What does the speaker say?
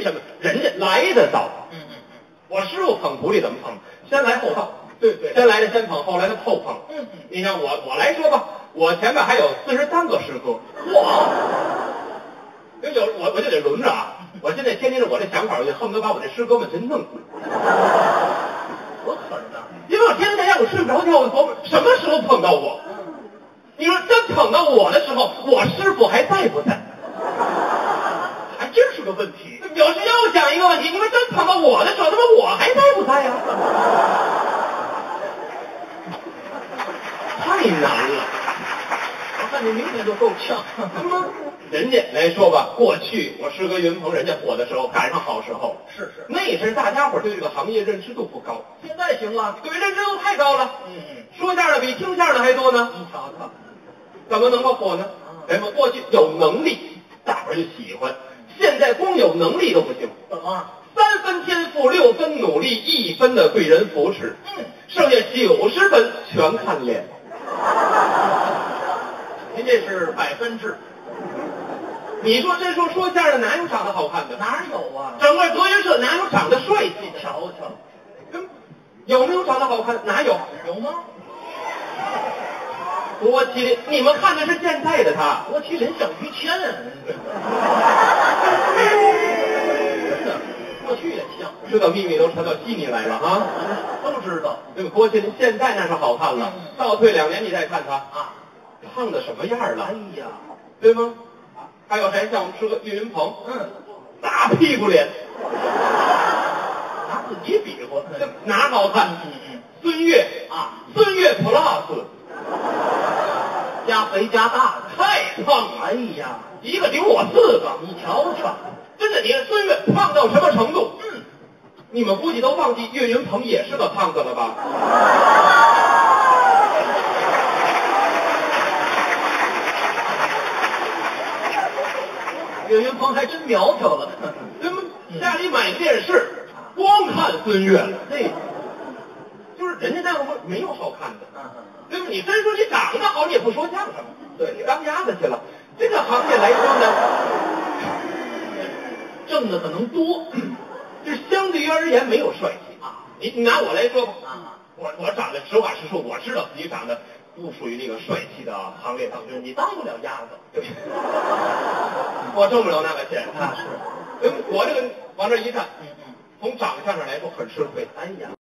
为什么？人家来的早。嗯嗯嗯我师傅捧徒弟怎么捧？先来后到。对对先来的先捧，后来的后捧。嗯嗯你像我，我来说吧，我前面还有四十三个师哥。哇，有有我我就得轮着啊！我现在天天着我这想法，我就恨不得把我这师哥们全弄死。多狠呐！因为我天天在家我睡不着觉，我琢磨什么时候碰到我。你说真捧到我的时候，我师傅还在不在？还真是个问题。表示又想一个问题，你们真碰到我的时候，他妈我还在不在呀？太难了。我看你明显就够呛。人家来说吧，过去我师哥岳云鹏人家火的时候，赶上好时候。是是，那时大家伙对这个行业认知度不高，现在行了。对认知度太高了。嗯嗯，说相声的比听相声的还多呢，你瞧瞧，怎么能够火呢？人们过去有能力，大伙儿就喜欢；现在光有能力都不行，怎么？三分天赋，六分努力，一分的贵人扶持，嗯，剩下九十分全看脸。您这是百分制，你说真说说相声哪有长得好看的？哪有啊？整个德云社哪有长得帅气的？瞧瞧，嗯有没有长得好看？哪有？有吗？郭麒麟，你们看的是现在的他。郭麒麟像于谦啊，知道秘密都传到悉尼来了啊！都知道。那个郭麒麟现在那是好看了，倒退两年你再看他啊，胖的什么样了哎，呀，对吗？还有谁像我们吃个岳云鹏，嗯，大屁股脸，拿自己比划，这哪好看？嗯嗯孙越啊，孙越 plus 加肥加大的，太胖了，哎呀，一个顶我四个。你瞧瞧，真的，你看孙越胖到什么程度？嗯，你们估计都忘记岳云鹏也是个胖子了吧？岳云鹏还真苗条了，人们家里买电视，光看孙越了。嘿，就是人家那会儿没有好看的，对吧？你真说你长得好，你也不说相声，对你当鸭子去了。这个行业来说呢，挣的可能多就是相对于而言没有帅气啊。你你拿我来说吧，啊，我我长得实话实说，我知道自己长得不属于那个帅气的行列当中，你当不了鸭子，对，我挣不了那个钱那是，我这个往这一站，从长相上来说很吃亏。哎呀。